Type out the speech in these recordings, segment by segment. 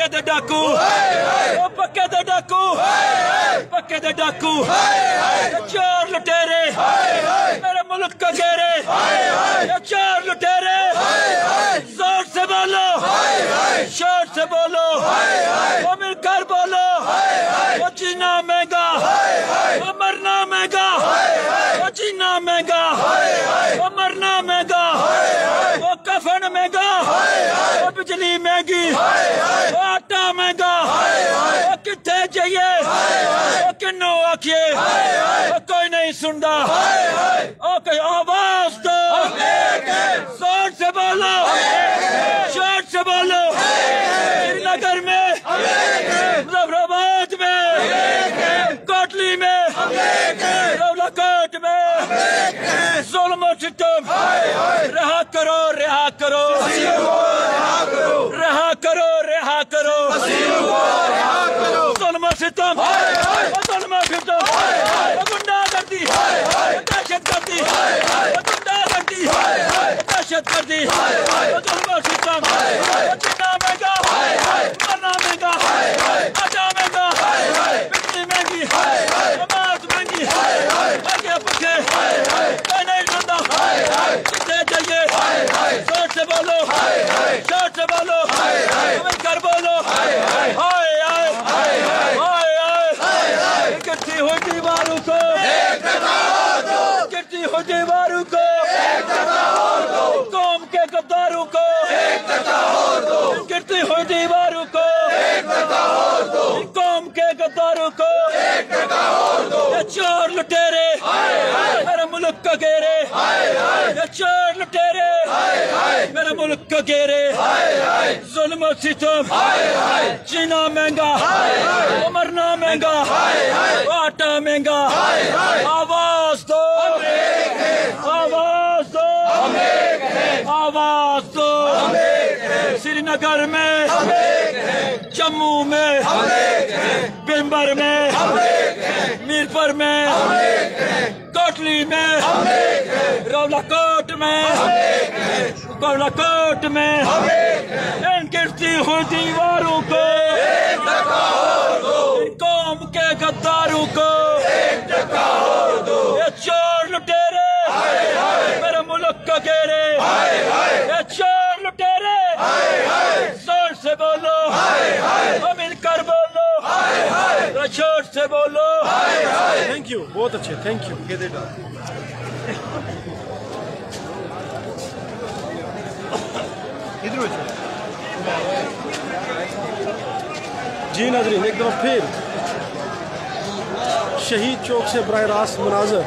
پکے دے ڈاکو۔ او پکے دے ڈاکو۔ پکے دے ڈاکو۔ چار لٹیرے۔ میرے ملک کا گیرے یہ چار لٹیرے۔ زور سے بولو۔ شور سے بولو۔ وہ مل کر بولو۔ وہ جینا مہنگا۔ وہ مرنا مہنگا۔ وہ جینا مہنگا۔ وہ مرنا مہنگا۔ وہ کفن مہنگا۔ بجلی مہنگی آٹا مہنگا کتنے جائیے کنو آخیے کوئی نہیں سنتا آواز دو۔ مملکت میں۔ ظلم و ستم۔ رہا کرو رہا کرو۔ رہا کرو رہا کرو۔ ظلم و ستم۔ ظلم و ستم۔ گنڈا کرتی دہشت کرتی گنڈا کرتی دہشت کرتی ظلم و ستم۔ جنہ میں گا مرنا میں بولو۔ چرچ بولو بولو کٹھی مارو کو۔ کٹھی مارو کو۔ قوم کے گداروں کو۔ کٹھی مارو کو۔ قوم کے گداروں کو۔ چور لٹیرے کا گیرے یہ چار لٹیرے میرے ملک کا گیرے ظلم و ستم جینا مہنگا مرنا مہنگا آٹا مہنگا آواز دو آواز دو آواز دو سری نگر میں جموں میں بمبر میں میرپور میں کوٹلی میں رولا کوٹ میں رولا کوٹ میں ان گرتی ہوئی دیواروں کو قوم کے غداروں کو یہ چور لٹیرے میرے ملک کا گیرے یہ چور زور سے بولو۔ اور ہاں، مل کر بولو۔ رشور سے بولو۔ تھینک یو بہت اچھے تھینک یو جی ناظرین ایک دفعہ پھر شہید چوک سے براہ راست مناظر۔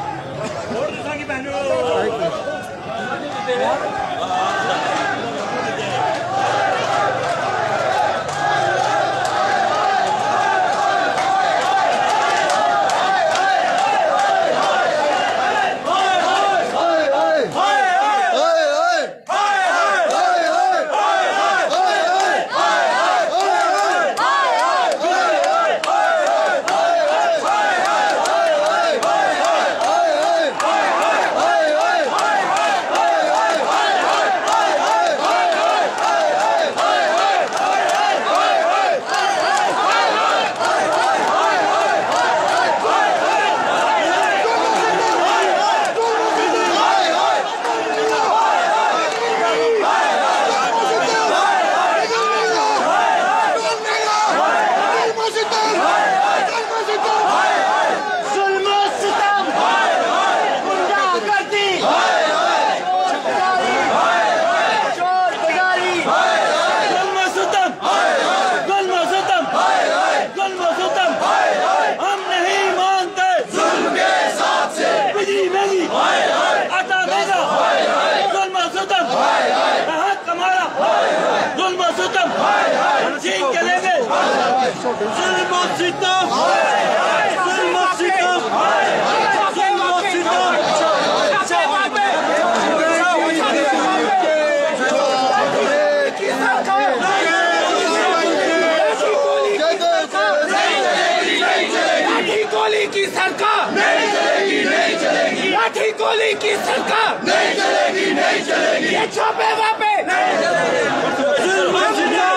گولی کی سرکار۔ نہیں چلے گی نہیں چلے گی۔ لاٹھی گولی کی سرکار۔ نہیں چلے گی نہیں چلے گی۔ یہ چھاپے واپے۔ نہیں چلے گی۔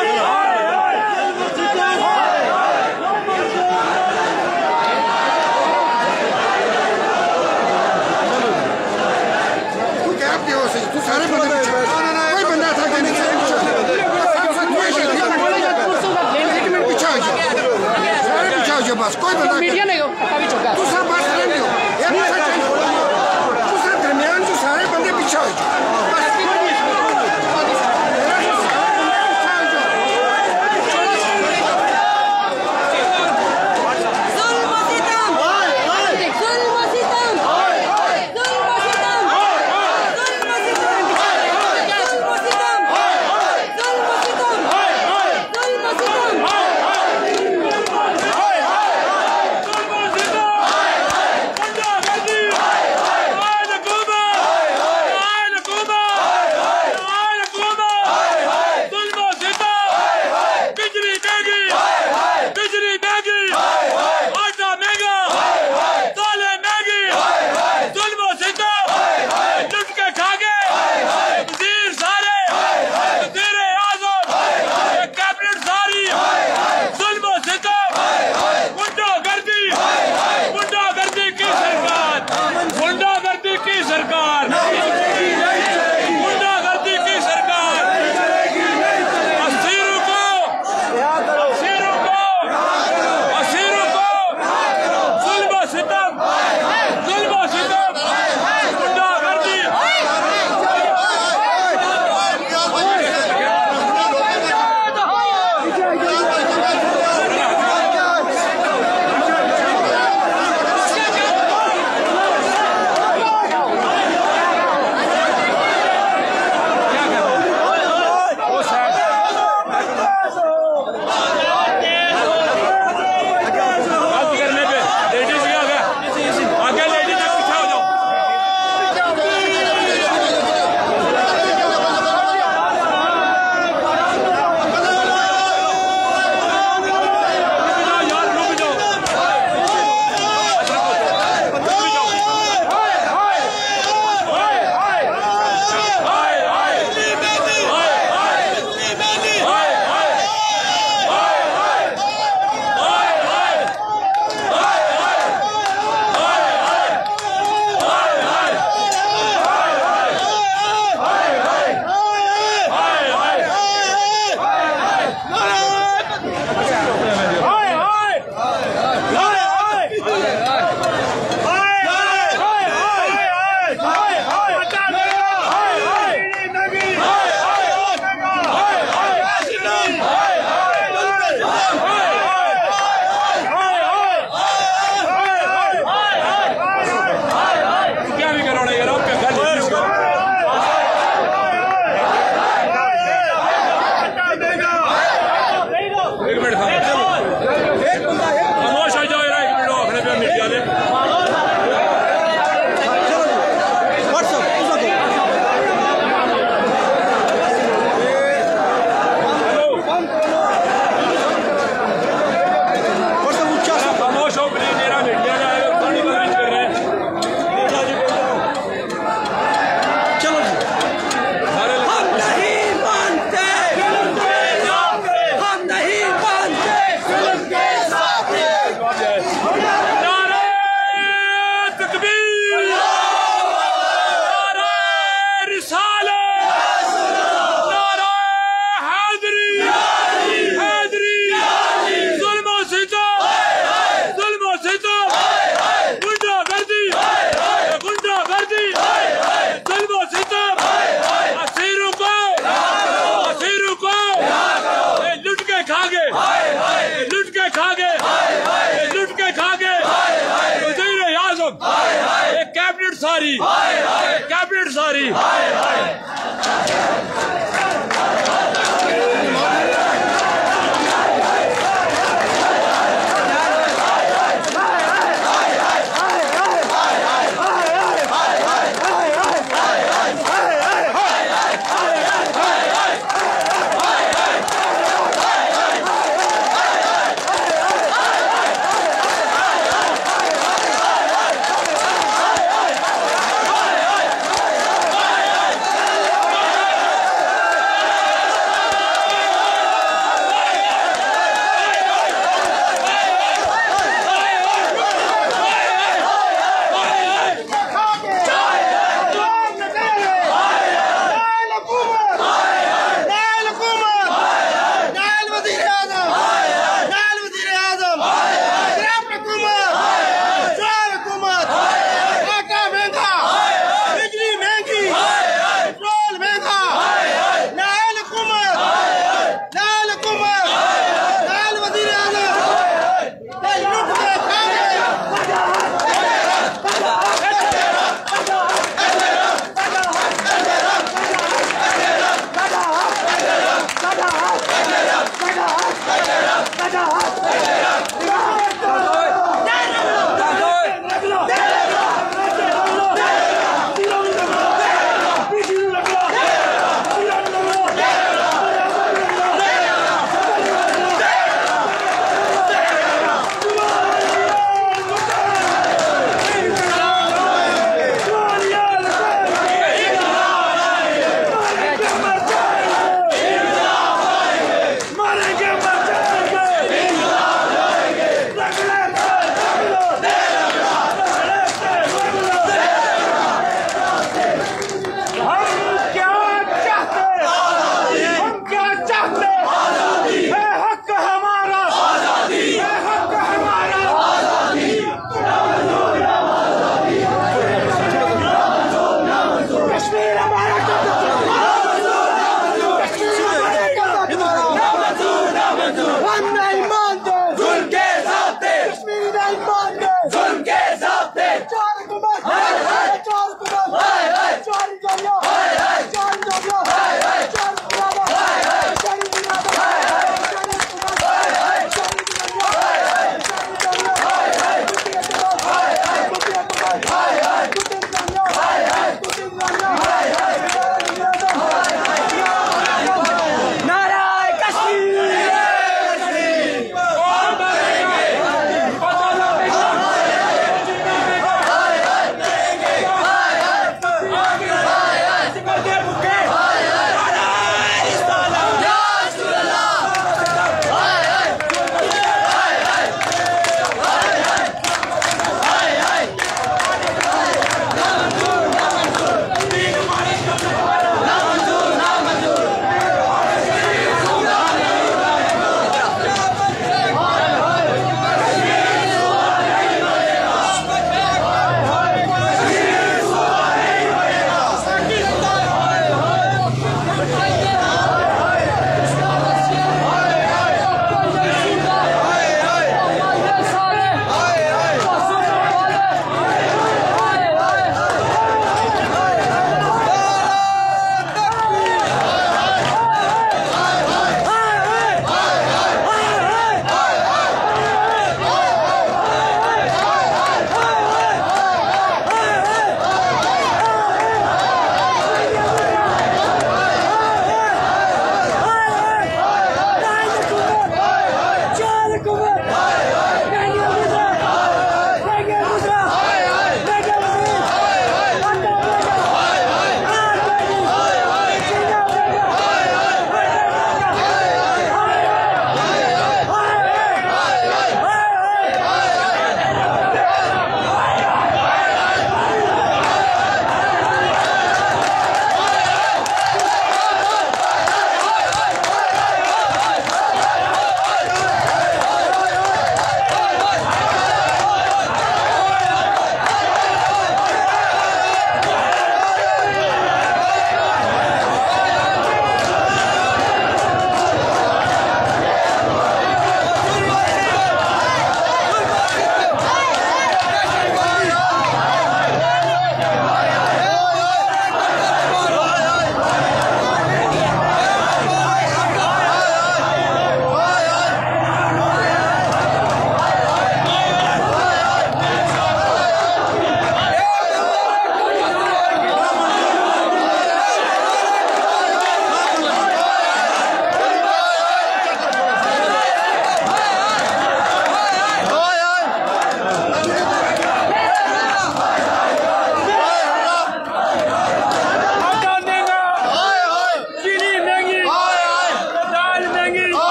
Lion!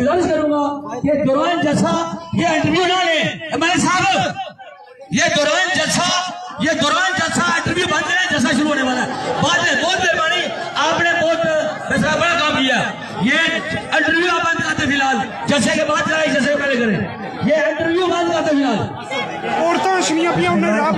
گزارش کروں گا۔ کہ دوران جلسہ، یہ انٹرویو نہ لیں۔ میں صاحب، یہ دوران جلسہ، یہ دوران جلسہ انٹرویو بند کریں جلسہ شروع ہونے والا ہے۔ بعد میں بہت مہربانی، آپ نے بہت بڑا کام کیا۔ یہ انٹرویو آپ بند کرتے فی الحال۔ جلسے کے بعد کرائے جلسے پہلے کریں۔ یہ انٹرویو بند کرتے فی الحال۔ عورتیں شنیاں پیا انہیں راب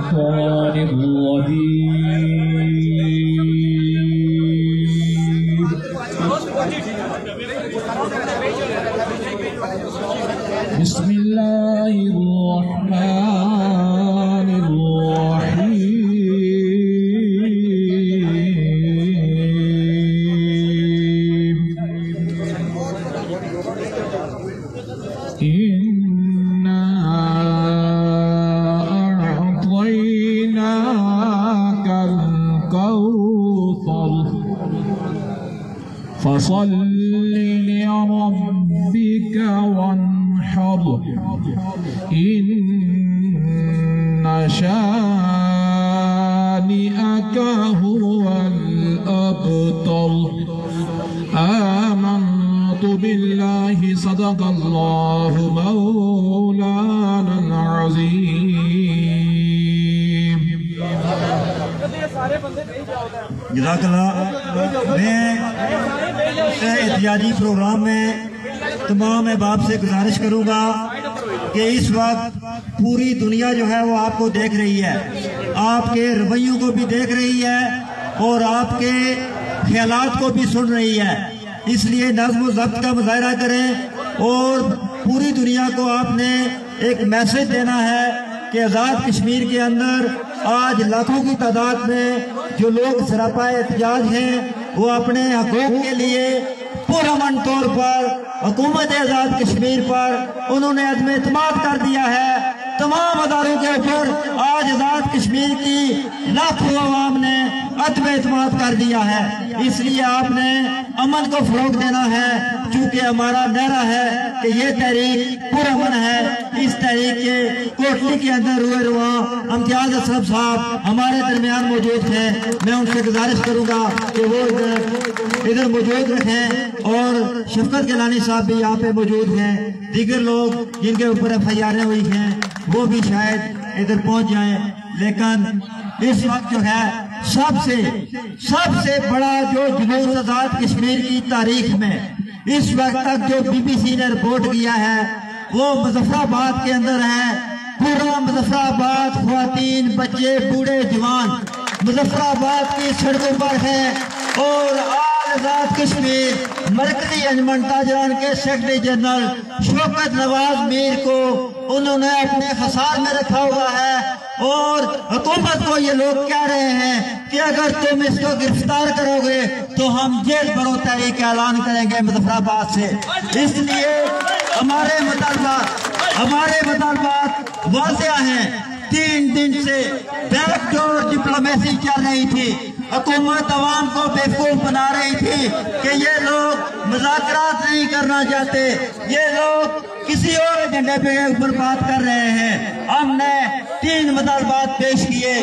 和 جزاک اللہ میں احتجاجی پروگرام میں تمام احباب سے گزارش کروں گا کہ اس وقت پوری دنیا جو ہے وہ آپ کو دیکھ رہی ہے۔ آپ کے رویوں کو بھی دیکھ رہی ہے اور آپ کے خیالات کو بھی سن رہی ہے۔ اس لیے نظم و ضبط کا مظاہرہ کریں اور پوری دنیا کو آپ نے ایک میسج دینا ہے کہ آزاد کشمیر کے اندر آج لاکھوں کی تعداد میں جو لوگ سراپا احتجاج ہیں، وہ اپنے حقوق کے لیے پرامن طور پر حکومت آزاد کشمیر پر انہوں نے عدم اعتماد کر دیا ہے۔ تمام اداروں کے اوپر آج آزاد کشمیر کی لاکھوں عوام نے عدم اعتماد کر دیا ہے۔ اس لیے آپ نے امن کو فروغ دینا ہے۔ چونکہ ہمارا نعرہ ہے کہ یہ تحریک پرامن ہے۔ اس تحریک کے کوٹلی کے اندر روئے رواں امتیاز اسرف صاحب ہمارے درمیان موجود ہیں۔ میں ان سے گزارش کروں گا کہ وہ ادھر موجود رکھیں اور شفقت گیلانی صاحب بھی یہاں پہ موجود ہیں۔ دیگر لوگ جن کے اوپر ایف آئی آریں ہوئی ہیں، وہ بھی شاید ادھر پہنچ جائیں۔ لیکن اس وقت جو ہے سب سے سب سے بڑا جو جلوس آزاد کشمیر کی تاریخ میں اس وقت تک جو بی بی سی نے رپورٹ کیا ہے، وہ مظفر آباد کے اندر ہے پورا مظفر آباد خواتین، بچے، بوڑھے، جوان۔ مظفر آباد کی سڑکوں پر ہے اور آل آزاد کشمیر۔ مرکزی انجمن تاجران کے سیکرٹری جنرل شوکت نواز میر کو انہوں نے اپنے خسار میں رکھا ہوا ہے اور حکومت کو یہ لوگ کہہ رہے ہیں کہ اگر تم اس کو گرفتار کرو گے تو ہم جیل برو تحریک اعلان کریں گے مظفر آباد سے۔ اس لیے ہمارے مطالبات ہمارے مطالبات واضح ہیں۔ تین دن سے بیک ڈور ڈپلومیسی چل رہی تھی۔ حکومت عوام کو بیوقوف بنا رہی تھی کہ یہ لوگ مذاکرات نہیں کرنا چاہتے۔ یہ لوگ کسی اور ایجنڈے پہ اوپر بات کر رہے ہیں۔ ہم نے تین مطالبات پیش کیے۔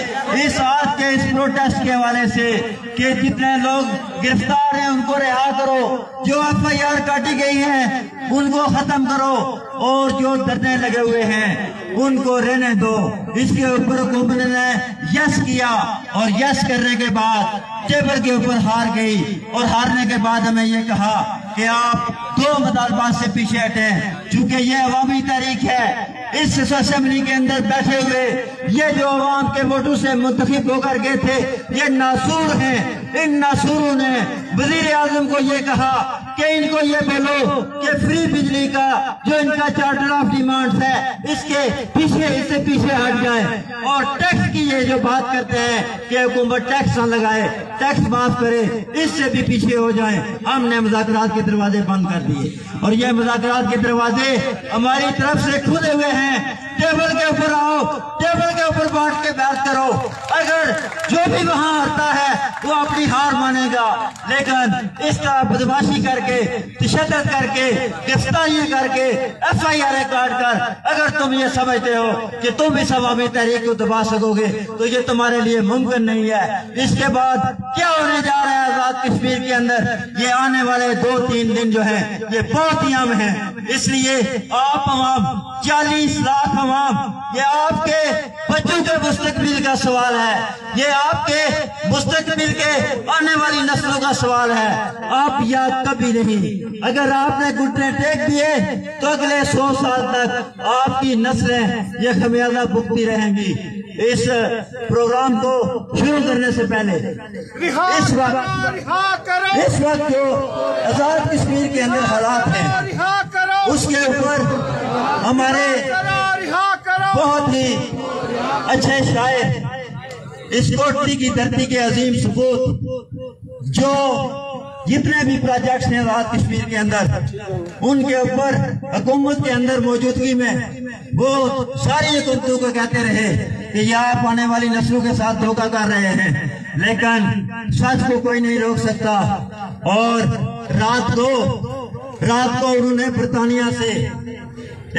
اس آج کے اس پروٹیسٹ کے حوالے سے کہ جتنے لوگ گرفتار ہیں، ان کو رہا کرو۔ جو ایف آئی آر کاٹی گئی ہیں، ان کو ختم کرو۔ اور جو دھرنے لگے ہوئے ہیں، ان کو رہنے دو۔ اس کے اوپر حکومت نے یس کیا۔ اور یس کرنے کے بعد ٹیبل کے اوپر ہار گئی۔ اور ہارنے کے بعد ہمیں یہ کہا کہ آپ دو مطالبات سے پیچھے ہٹیں چونکہ یہ عوامی تحریک ہے، اس اسمبلی کے اندر بیٹھے ہوئے، یہ جو عوام کے ووٹوں سے منتخب ہو کر گئے تھے، یہ ناسور ہیں۔ ان ناسوروں نے وزیر اعظم کو یہ کہا کہ ان کو یہ بولو کہ فری بجلی کا جو ان کا چارٹر آف ڈیمانڈ ہے، اس کے پیچھے، اس سے پیچھے ہٹ جائے اور ٹیکس کی یہ جو بات کرتے ہیں کہ حکومت ٹیکس نہ لگائے ٹیکس معاف کرے، اس سے بھی پیچھے ہو جائیں۔ ہم نے مذاکرات کے دروازے بند کر دیے۔ اور یہ مذاکرات کے دروازے ہماری طرف سے کھلے ہوئے ہیں۔ ٹیبل کے اوپر آؤ، ٹیبل کے اوپر بیٹھ کے بات کرو۔ اگر جو بھی وہاں آتا ہے، وہ اپنی ہار مانے گا۔ لیکن اس کا بدماشی کر کے، تشدد کر کے گرفتاریاں کر کے ایف آئی آر کاٹ کر۔ اگر تم یہ سمجھتے ہو کہ تم اس عوامی تحریک کو دبا سکو گے، تو یہ تمہارے لیے ممکن نہیں ہے۔ اس کے بعد کیا ہونے جا رہا ہے آزاد کشمیر کے اندر؟ یہ آنے والے دو تین دن جو ہیں، یہ بہت ہی اہم ہیں۔ اس لیے آپ عوام چالیس لاکھ عوام یہ آپ کے بچوں کے مستقبل کا سوال ہے۔ یہ آپ کے مستقبل کے آنے والی نسلوں کا سوال ہے۔ آپ یاد کبھی نہیں۔ اگر آپ نے گھٹنے ٹیک دیے تو اگلے سو سال تک آپ کی نسلیں یہ خمیازہ بھگتی رہیں گی۔ اس پروگرام کو شروع کرنے سے پہلے اس وقت اس وقت جو آزاد کشمیر کے اندر حالات ہیں اس کے اوپر ہمارے بہت ہی اچھے شاعر۔ اس کوٹلی کی دھرتی کے عظیم سپوت جو جتنے بھی پروجیکٹس ہیں آزاد کشمیر کے اندر، ان کے اوپر حکومت کے اندر موجودگی میں وہ ساری حکومتوں کو کہتے رہے کہ یہ آپ آنے والی نسلوں کے ساتھ دھوکہ کر رہے ہیں۔ لیکن سچ کو کوئی نہیں روک سکتا۔ اور رات کو رات کو انہوں نے برطانیہ سے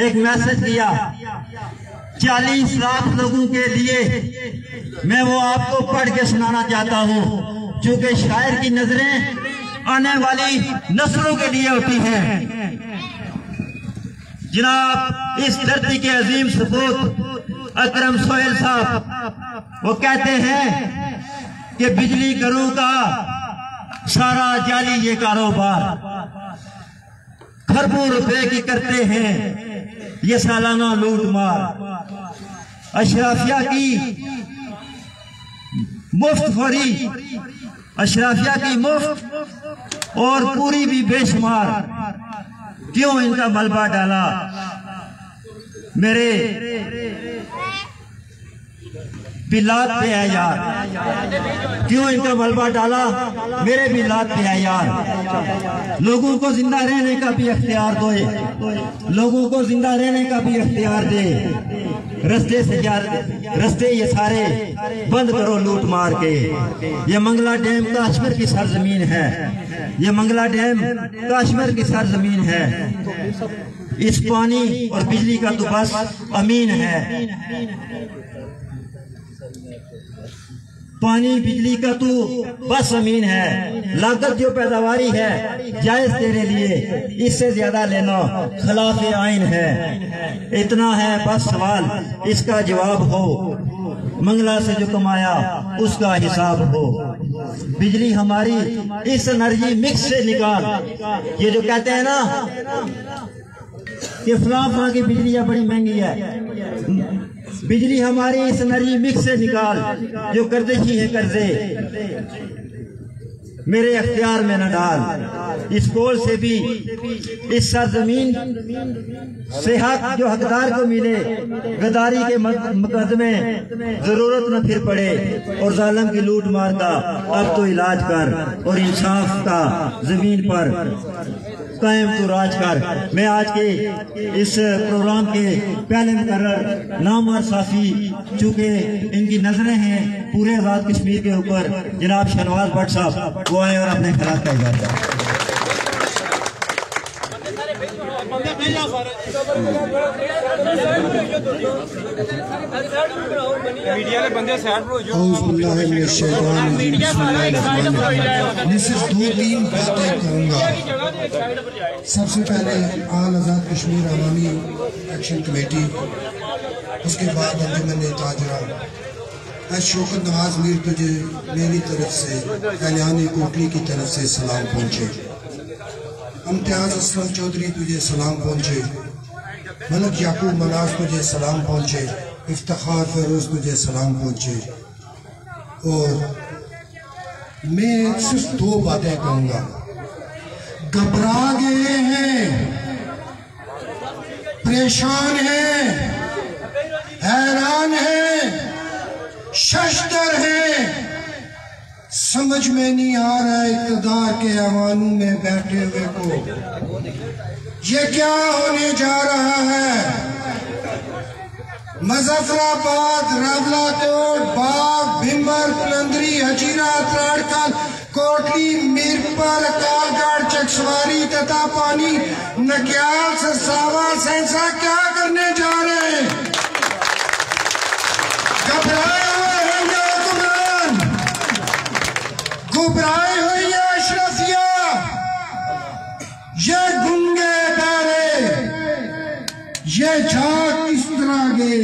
ایک میسج دیا چالیس لاکھ لوگوں کے لیے میں وہ آپ کو پڑھ کے سنانا چاہتا ہوں، چونکہ شاعر کی نظریں آنے والی نسلوں کے لیے ہوتی ہیں۔ جناب، اس دھرتی کے عظیم سپوت اکرم سوہل صاحب، وہ کہتے ہیں کہ بجلی گھروں کا سارا جعلی یہ کاروبار خربوں روپے کی کرتے ہیں۔ یہ سالانہ لوٹ مار۔ اشرافیہ کی مفت فری اشرافیہ کی مفت اور پوری بھی بے شمار کیوں ان کا ملبہ ڈالا؟ میرے لات پہ ہے یار۔ کیوں ان کا ملبہ ڈالا؟ میرے بھی لات پہ ہے یار۔ لوگوں کو زندہ رہنے کا بھی اختیار دو لوگوں کو زندہ رہنے کا بھی اختیار دے۔ رستے سے رستے یہ سارے بند کرو لوٹ مار کے۔ یہ منگلہ ڈیم کاشمیر کی سرزمین ہے۔ یہ منگلہ ڈیم کاشمیر کی سرزمین ہے۔ اس پانی اور بجلی کا تو بس امین ہے۔ پانی بجلی کا تو بس امین ہے۔ لاگت جو پیداواری ہے، جائز تیرے لیے۔ اس سے زیادہ لینا خلاف آئین ہے۔ اتنا ہے بس سوال، اس کا جواب ہو۔ منگلہ سے جو کمایا، اس کا حساب ہو۔ بجلی ہماری اس انرجی مکس سے نکال۔ یہ جو کہتے ہیں نا کہ فلاں فلاں کی بجلی بڑی مہنگی ہے۔ بجلی ہماری اس انرجی مکس سے نکال، جو کردشی ہے قرضے۔ میرے اختیار میں نہ ڈال۔ اس کول سے بھی اس سرزمین سے حق، جو حقدار کو ملے، غداری کے مقدمے ضرورت نہ پھر پڑے۔ اور ظالم کی لوٹ مار کا اب تو علاج کر، اور انصاف کا زمین پر قائم تو راج کر۔ میں آج کے اس پروگرام کے پہلے مقرر نام اور صافی، چونکہ ان کی نظریں ہیں پورے آزاد کشمیر کے اوپر۔ جناب شہنواز بٹ صاحب، وہ آئے اور اپنے خیالات کا اظہار کریں۔ اعوذ باللہ من الشیطان الرجیم، بسم اللہ الرحمن الرحیم۔ میں صرف دو تین باتیں گا۔ سب سے پہلے آل آزاد کشمیر عوامی ایکشن کمیٹی، اس کے بعد انجمن تاجرہ اے شوکت نواز میر، تجھے میری طرف سے اعلان کوٹلی کی طرف سے سلام پہنچے۔ امتیاز اسلم چودھری تجھے سلام پہنچے۔ ملک یعقوب مناز تجھے سلام پہنچے۔ افتخار فیروز تجھے سلام پہنچے۔ اور میں صرف دو باتیں کہوں گا۔ گھبرا گئے ہیں۔ پریشان ہیں۔ حیران ہیں۔ ششتر ہیں۔ سمجھ میں نہیں آ رہا اقتدار کے ایوانوں میں بیٹھے ہوئے کو۔ یہ کیا ہونے جا رہا ہے؟ مظفر آباد راولا کوٹ، باغ بھمر پلندری حجیرہ تراڑکل کوٹلی میرپر کالگڑھ چکسواری تتا پانی نکیال، سرساوا، سینسا، کیا کرنے جا رہے ہیں؟ گھبرائے ہوئی ہے اشرفیہ۔ یہ گنگے بارے یہ جھاگ کس طرح گئے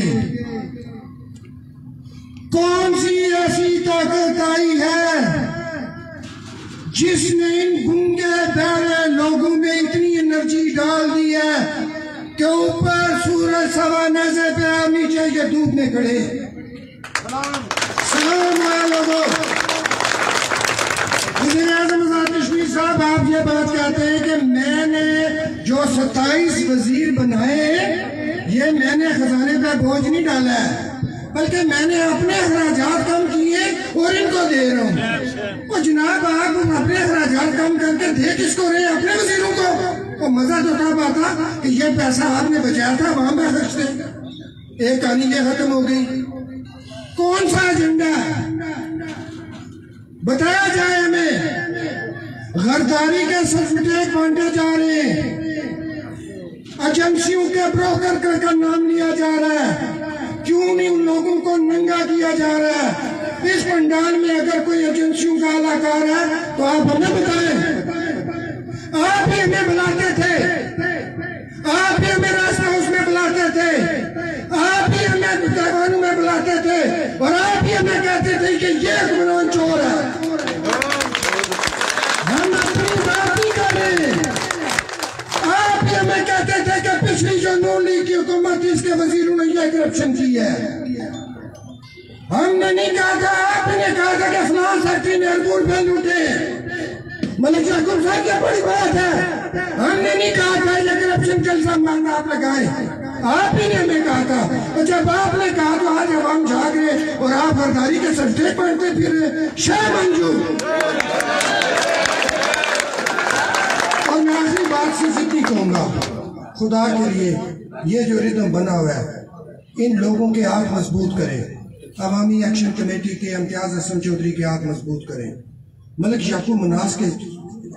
کون سی ایسی طاقت آئی ہے جس نے ان گنگے بہرے لوگوں میں اتنی انرجی ڈال دی ہے کہ اوپر سورج سوا نیزے پہ آپ نیچے یہ دھوپ میں کھڑے؟ سلام آئے لوگوں۔ وزیر اعظم آزاد کشمیر صاحب، آپ یہ بات کہتے ہیں کہ میں نے جو ستائیس وزیر بنائے یہ میں نے خزانے پہ بوجھ نہیں ڈالا ہے، بلکہ میں نے اپنے اخراجات کم کیے اور ان کو دے رہا ہوں۔ وہ جناب آپ اپنے اخراجات کم کر کے دے کس کو رہے اپنے وزیروں کو۔ وہ مزہ تو تب آتا کہ یہ پیسہ آپ نے بچایا تھا، وہاں پہ خرچ دے ایک آنی یہ ختم ہو گئی۔ کون سا ایجنڈا ہے؟ بتایا جائے ہمیں، غرداری کے سرٹیفکیٹ بانٹے جا رہے ہیں۔ ایجنسیوں کے بروکر کر کا نام لیا جا رہا ہے۔ کیوں نہیں ان لوگوں کو ننگا کیا جا رہا ہے؟ اس پنڈال میں اگر کوئی ایجنسیوں کا علاقار ہے، تو آپ ہمیں بتائیں۔ آپ بھی ہمیں بلاتے تھے۔ آپ بھی ہمیں راستہ ہاؤس میں بلاتے تھے۔ آپ بھی ہمیں دیوانوں میں بلاتے تھے اور آپ بھی ہمیں کہتے تھے کہ یہ حکمران چور ہے۔ ہم اپنی بات نہیں کر رہے۔ آپ بھی ہمیں کہتے تھے کہ پچھلی جو نون لیگ کی حکومت اس کے وزیروں نے یہ کرپشن کی ہے۔ ہم نے نہیں کہا تھا، آپ نے کہا تھا کہ فلان سیکٹری نے اربول پہ لوٹے۔ ملک یعقوب صاحب یہ بڑی بات ہے۔ ہم نے نہیں کہا تھا یہ کرپشن کا الزام مانگا آپ لگائے۔ آپ ہی نے ہمیں کہا تھا۔ جب آپ نے کہا تو آج عوام جھاگ رہے اور آپ غرداری کے سرٹیفکیٹ پڑھتے پھر رہے شاہ منجور اور میں آخری بات سے ضدی کہوں گا۔ خدا کے لیے یہ جو ردم بنا ہوا ہے، ان لوگوں کے ہاتھ مضبوط کریں۔ عوامی ایکشن کمیٹی کے امتیاز حسن چودھری کے ہاتھ مضبوط کریں۔ ملک یعقوب مناس کے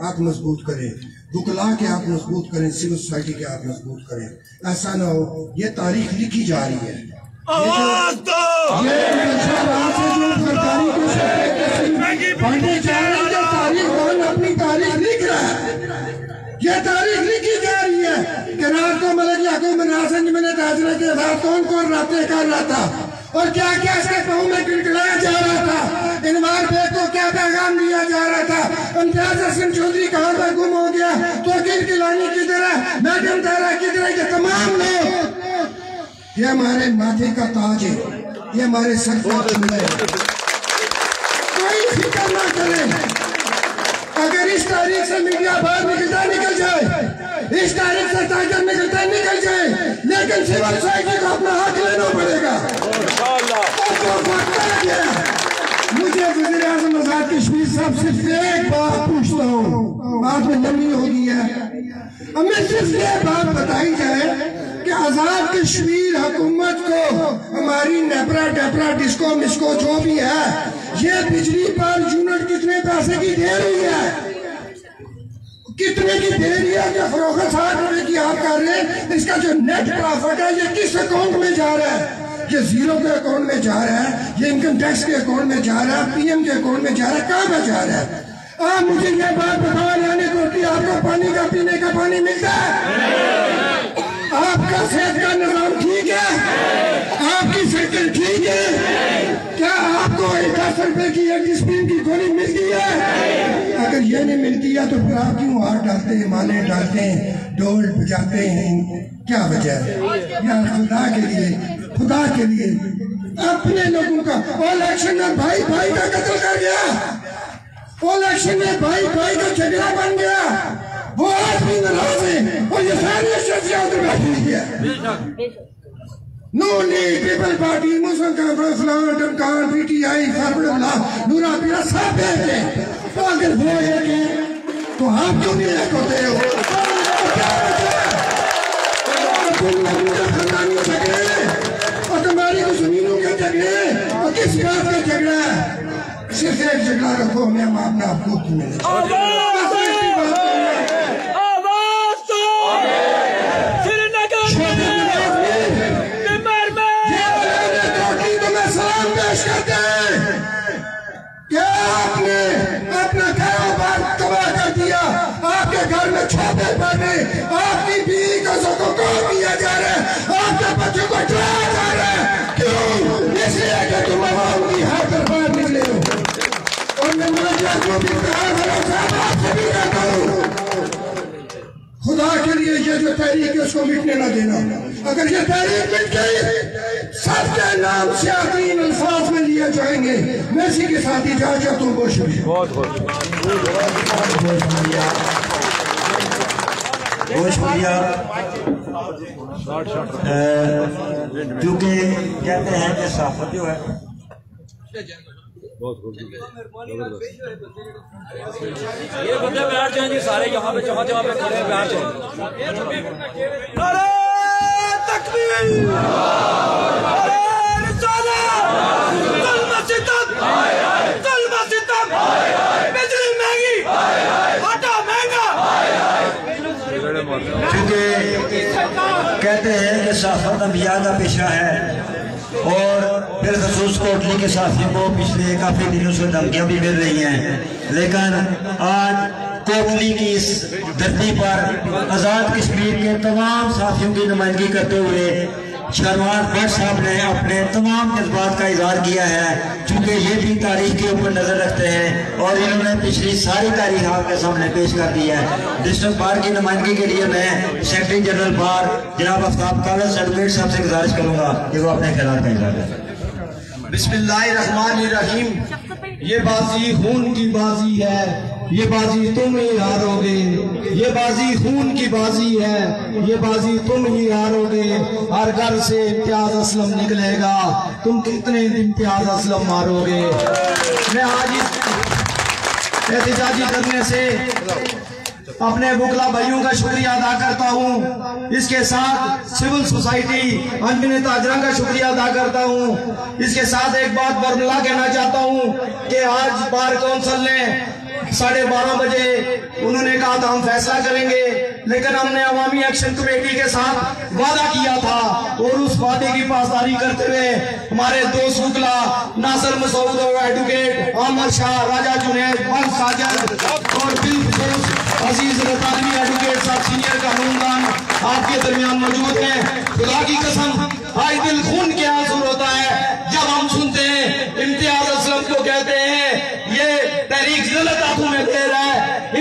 ہاتھ مضبوط کریں۔ بکلا کے ہاتھ مضبوط کریں سول سوسائٹی کے ہاتھ مضبوط کریں۔ ایسا نہ ہو یہ تاریخ لکھی جا رہی ہے۔ اپنی تاریخ لکھ رہا ہے۔ یہ تاریخ لکھی جا رہی ہے کہ رات کو ملک یعقوب مناسنج میں نے تاجرہ کے ساتھ کون کون رابطے کر رہا تھا؟ اور کیا کیا اس کے پہوں میں کلکلایا جا رہا تھا؟ انوار بیگ کو کیا پیغام دیا جا رہا تھا؟ امتیاز حسن چودھری کہاں پر گم ہو گیا؟ تو کلکلانی کی طرح، میڈم تارا کی طرح یہ تمام لوگ۔ یہ ہمارے ماتھے کا تاج ہے۔ یہ ہمارے سر کا چولہ ہے کوئی فکر نہ کریں اگر اس تاریخ سے میڈیا باہر نکلتا نکل جائے، اس تاریخ سے تاجر نکلتا نکل جائے، لیکن سول سوسائٹی کو اپنا حق لینا پڑے گا۔ مجھے وزیر اعظم آزاد کشمیر صاحب صرف ایک بات پوچھتا ہوں۔ بات میں لمبی ہو گئی ہے۔ ہمیں صرف یہ بات بتائی جائے کہ آزاد کشمیر حکومت کو ہماری نیپرا ڈیپرا ڈسکو مسکو جو بھی ہے یہ بجلی پر یونٹ کتنے پیسے کی دے رہی ہے؟ کتنے کی دے رہی ہے کہ فروخت ساٹھ روپے کی آپ کر رہے ہیں؟ اس کا جو نیٹ پرافٹ ہے، یہ کس اکاؤنٹ میں جا رہا ہے؟ یہ زیرو کے اکاؤنٹ میں جا رہا ہے، یہ انکم ٹیکس کے اکاؤنٹ میں جا رہا ہے پی ایم کے اکاؤنٹ میں جا رہا ہے، کہاں پہ جا رہا ہے؟ آپ مجھے یہ بات بتاؤ لانے کو کہ آپ کو پانی کا، پینے کا پانی ملتا ہے؟ آپ کا صحت کا نظام ٹھیک ہے؟ آپ کی سڑکیں ٹھیک ہے؟ کو دس روپے کی ایک ڈسپلن کی گولی مل ملتی ہے۔ اگر یہ نہیں ملتی ہے تو پھر آپ کیوں ہاتھ ڈالتے ہیں مالے ڈالتے ہیں، ڈول بجاتے ہیں؟ کیا وجہ ہے؟ یا خدا کے لیے، خدا کے لیے۔ اپنے لوگوں کا الیکشن میں بھائی بھائی کا قتل کر گیا۔ الیکشن میں بھائی بھائی کا جھگڑا بن گیا۔ وہ آج بھی ناراض ہیں اور یہ ساری شخصیات بیٹھی ہوئی ہے نو league people party, Muslim conference lawn ٹمکان پی ٹی آئی فرمڑ اللہ نورا پیرا، سب بیٹھے تو اگر وہ ایک ہیں تو آپ کیوں نہیں ایک ہوتے ہو؟ جھگڑے اور تمہاری زمینوں کے جھگڑے، اور کس بات کا جھگڑا؟ ہے صرف ایک جھگڑا رکھو، میں ہم اپنا آپ کو تمہیں گھر میں چھوٹے پڑنے آپ کی بیوی کو سکو کو دیا جا رہا ہے؟ آپ کے بچوں کو ڈرایا جا رہا ہے؟ کیوں؟ اس لیے کہ تم عوام کی ہر طرف باہر نکلے ہو۔ اور میں مجھے کو بھی کہا بھروسہ آپ سے بھی کہتا ہوں خدا کے لیے یہ جو تحریک ہے، اس کو مٹنے نہ دینا۔ اگر یہ تحریک مٹ گئی، سب کے نام سے سیاقین الفاظ میں لیے جائیں گے۔ میں اسی کے ساتھ ہی جا چاہتا ہوں بہت شکریہ۔ بہت شکریہ۔ کیونکہ کہتے ہیں کہ صحافت جو ہے یہ بندے بیٹھ جائیں سارے یہاں پہ جہاں جہاں پہ کھڑے ہیں بیٹھ جائیں۔ نعرہ تکبیر۔ نعرہ رسالت۔ ظلم و ستم۔ ظلم و ستم۔ بجلی مہنگی۔ کیونکہ کہتے ہیں کہ صحافت انبیاء کا پیشہ ہے اور بالخصوص کوٹلی کے ساتھیوں کو پچھلے کافی دنوں سے دھمکیاں بھی مل رہی ہیں۔ لیکن آج کوٹلی کی اس دھرتی پر آزاد کشمیر کے تمام ساتھیوں کی نمائندگی کرتے ہوئے شروان بٹ صاحب نے اپنے تمام جذبات کا اظہار کیا ہے، چونکہ یہ بھی تاریخ کے اوپر نظر رکھتے ہیں اور انہوں نے پچھلی ساری تاریخ آپ کے سامنے پیش کر دی ہے۔ ڈسٹرکٹ بار کی نمائندگی کے لیے میں سیکرٹری جنرل بار جناب افتاب کالج ایڈوکیٹ صاحب سے گزارش کروں گا کہ وہ اپنے خیالات کا اظہار کریں۔ بسم اللہ الرحمن الرحیم۔ یہ بازی خون کی بازی ہے۔ یہ بازی تم ہی ہارو گے۔ یہ بازی خون کی بازی ہے۔ یہ بازی تم ہی ہارو گے۔ ہر گھر سے امتیاز اسلم نکلے گا۔ تم کتنے امتیاز اسلم مارو گے؟ میں آج احتجاجی کرنے سے اپنے بکلا بھائیوں کا شکریہ ادا کرتا ہوں۔ اس کے ساتھ سول سوسائٹی انجمن تاجرہ کا شکریہ ادا کرتا ہوں۔ اس کے ساتھ ایک بات برملا کہنا چاہتا ہوں کہ آج بار کونسل نے ساڑھے بارہ بجے انہوں نے کہا تھا ہم فیصلہ کریں گے، لیکن ہم نے عوامی ایکشن کمیٹی کے ساتھ وعدہ کیا تھا اور اس وعدے کی پاسداری کرتے ہوئے ہمارے دوست بکلا ناصر مسعود اور ایڈوکیٹ عامر شاہ، راجہ جنید من ساجد اور بالخصوص عزیز رطالوی ایڈوکیٹ صاحب، سینئر قانوندان آپ کے درمیان موجود ہیں۔ خدا کی قسم، آج دل خون کے آنسر ہوتا ہے۔ جب ہم سنتے ہیں، امتیاز اسلم کو کہتے ہیں، یہ تحریک غلط ہاتھوں میں دے رہا ہے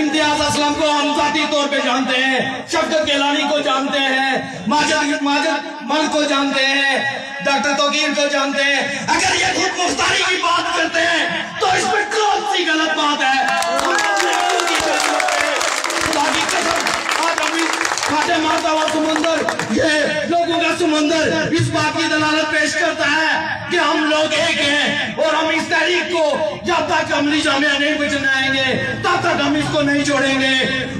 امتیاز کو ہم ذاتی طور پہ جانتے ہیں، شفقت کیلانی کو جانتے ہیں ماجد ماجد مل کو جانتے ہیں، ڈاکٹر توقیر کو جانتے ہیں۔ اگر یہ خود مختاری کی بات تک عملی جامعہ نہیں بچنائیں گے، تب تک ہم اس کو نہیں چھوڑیں گے۔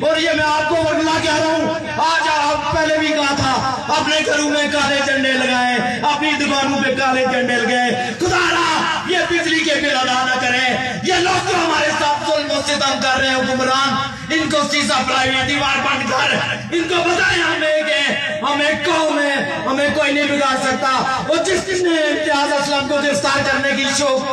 اور یہ میں آپ کو ورگلا کہہ رہا ہوں، آج آپ پہلے بھی کہا تھا، اپنے گھروں میں کالے جھنڈے لگائیں، اپنی دکانوں پہ کالے جھنڈے لگائیں۔ خدا رہا یہ بجلی کے بل ادا نہ کریں۔ یہ لوگ جو ہمارے ساتھ ظلم و ستم کر رہے ہیں، حکمران، ان کو سیسا پڑھائی دیوار بند کر۔ ان کو بتائیں ہم ایک ہیں۔ ہم ایک قوم ہے، ہمیں کوئی نہیں بگاڑ سکتا۔ وہ جس نے امتیاز اسلام کو گرفتار کرنے کی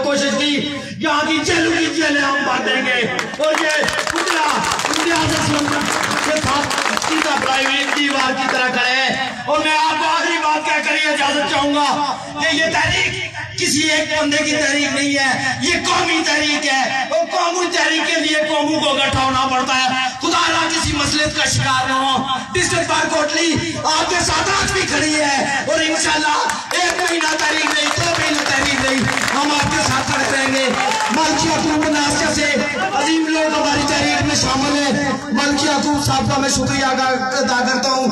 کوشش کی، یہاں کی جیلوں کی جیلیں ہم بھر دیں گے۔ اور یہ امتیاز امتیاز کا کے ساتھ سیسا پڑھائی دیوار کی طرح کھڑے ہیں۔ اور میں آپ کو آخری بات کہہ کر یہ اجازت چاہوں گا کہ یہ تحریک کسی ایک بندے کی تحریک نہیں ہے، یہ قومی تحریک ہے۔ اور قومی تحریک کے لیے قوموں کو اکٹھا ہونا پڑتا ہے۔ خدا نہ کسی مسلط کا شکار نہ ہو۔ ڈسٹرکٹ بار کوٹلی آپ کے ساتھ آج بھی کھڑی ہے۔ اور انشاءاللہ ایک مہینہ تحریک نہیں، دو مہینہ تحریک نہیں، ہم آپ کے ساتھ کھڑے رہیں گے۔ ملکی یعقوب ناسیہ سے عظیم لوگ ہماری تحریک میں شامل ہیں ملکی یعقوب صاحب کا میں شکریہ ادا کرتا ہوں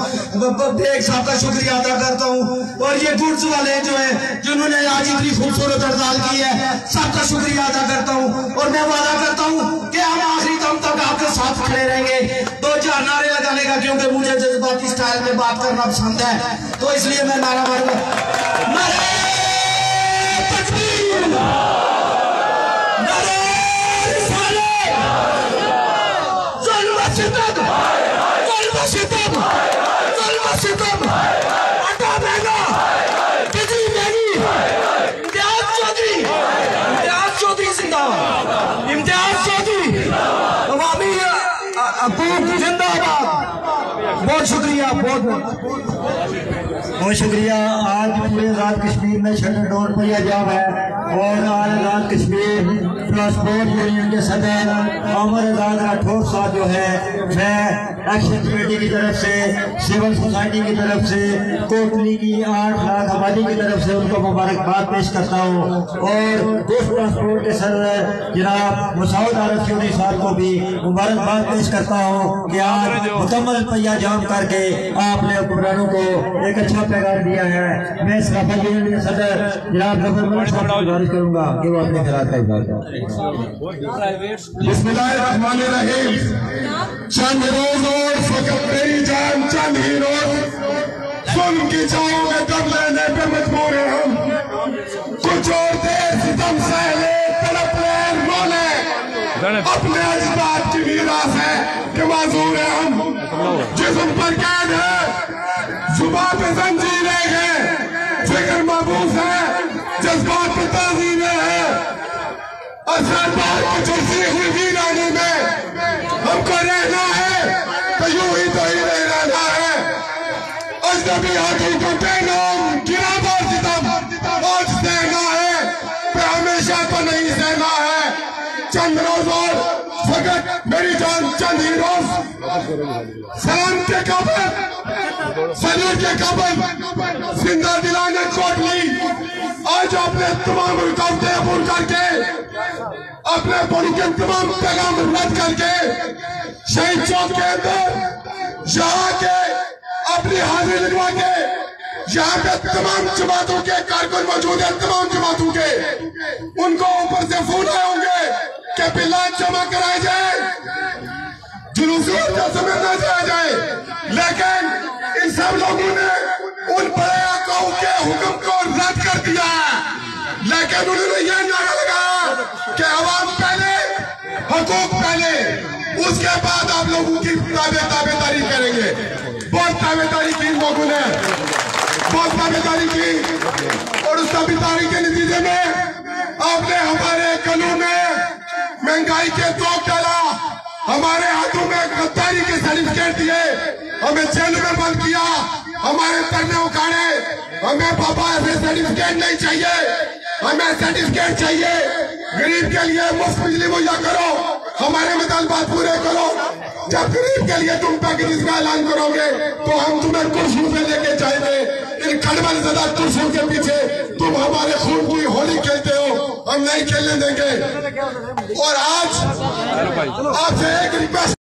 بیگ صاحب کا شکریہ ادا کرتا ہوں۔ اور یہ گرز والے جو ہیں، جنہوں نے آج اتنی خوبصورت ہڑتال کی ہے سب کا شکریہ ادا کرتا ہوں۔ اور میں وعدہ کرتا ہوں کہ ہم آخری دم تک آپ کے ساتھ کھڑے رہیں گے۔ دو چار نعرے لگانے کا، کیونکہ مجھے جذباتی سٹائل میں بات کرنا پسند ہے۔ تو اس لیے میں نعرہ ماروں ظلم ستم ظلم ستم اٹا مہنگا بجلی مہنگی امتیاز چودھری امتیاز چودھری زندہ باد امتیاز چودھری عوامی حقوق زندہ باد بہت شکریہ بہت بہت بہت شکریہ۔ آج پورے آزاد کشمیر میں شٹر ڈور پہ یہ جاب ہے۔ اور آج آزاد کشمیر ٹرانسپورٹ یونین کے صدر عمر آزاد راٹھور صاحب جو ہے، میں ایکشن کمیٹی کی طرف سے، سول سوسائٹی کی طرف سے، کوٹلی کی آٹھ لاکھ آبادی کی طرف سے ان کو مبارکباد پیش کرتا ہوں۔ اور گوشت ٹرانسپورٹ کے صدر جناب مسعود عارف چودھری صاحب کو بھی مبارکباد پیش کرتا ہوں کہ آپ مکمل پہیا جام کر کے آپ نے حکمرانوں کو ایک اچھا پیغام دیا ہے۔ میں اس رفا یونین کے صدر جناب ظفر ملک صاحب سے گزارش کروں گا کہ وہ اپنے خیالات کا اظہار کریں۔ بسم اللہ الرحمن الرحیم۔ چند روز اور فقط میری جان چند ہی روز۔ سن کی چاہوں میں دم لینے پہ مجبور ہیں ہم۔ کچھ اور دیر ستم سہلے، تڑپ لے، رو اپنے اجداد کی میراث ہے کہ معذور ہیں ہم۔ جسم پر قید ہے۔ زبان پہ زنجیریں ہیں، فکر محبوس ہے جذبات پہ تعظیمیں ہیں۔ اثر بار کی چرسی ہوئی ویرانی میں ہم کو رہنا ہے، تو یوں ہی تو ہی رہنا ہے۔ اجنبی ہاتھوں کو بے نام گرا بار ستم، آج سہنا ہے پہ ہمیشہ تو نہیں سہنا ہے۔ چند روز اور، فقط میری جان چند ہی روز۔ سلام کے قبر سلور کے قبر زندہ دلانے کوٹ لی۔ آج اپنے تمام رکاوٹیں عبور کر کے، اپنے بڑی کے تمام پیغام رد کر کے، شہید چوک کے اندر، یہاں کے، اپنی حاضری لگوا کے، یہاں پہ تمام جماعتوں کے کارکن موجود ہیں، تمام جماعتوں کے۔ ان کو اوپر سے فون آئے ہوں گے کہ بلان جمع کرائے جائے جلوسی سمجھ نہ جائے جائے۔ لیکن ان سب لوگوں نے ان بڑے آقاؤں کے حکم کو رد کر دیا۔ لیکن انہوں نے یہ نعرہ لگایا کہ عوام پہلے، حقوق پہلے، اس کے بعد آپ لوگوں کی تابع تابع داری کریں گے۔ بہت تابع داری کی ان لوگوں نے۔ بہت تابع داری کی۔ اور اس تابع داری کے نتیجے میں آپ نے ہمارے قانون میں مہنگائی کے توق ڈالا ہمارے ہاتھوں میں غداری کے سرٹیفکیٹ دیے۔ ہمیں جیل میں بند کیا۔ ہمارے ترنے اکھاڑے ہمیں پاپا ایسے سرٹیفکیٹ نہیں چاہیے۔ ہمیں سرٹیفکیٹ چاہیے۔ غریب کے لیے مفت بجلی مہیا کرو۔ ہمارے مطالبات پورے کرو۔ جب غریب کے لیے تم پیکیجز کا اعلان کرو گے، تو ہم تمہیں کرسیوں پہ لے کے جائیں گے۔ ان کڑبل زدہ کرسیوں کے پیچھے تم ہمارے خون کی ہولی کھیلتے ہو۔ ہم نہیں کھیلنے دیں گے۔ اور آج آپ سے ایک ریکویسٹ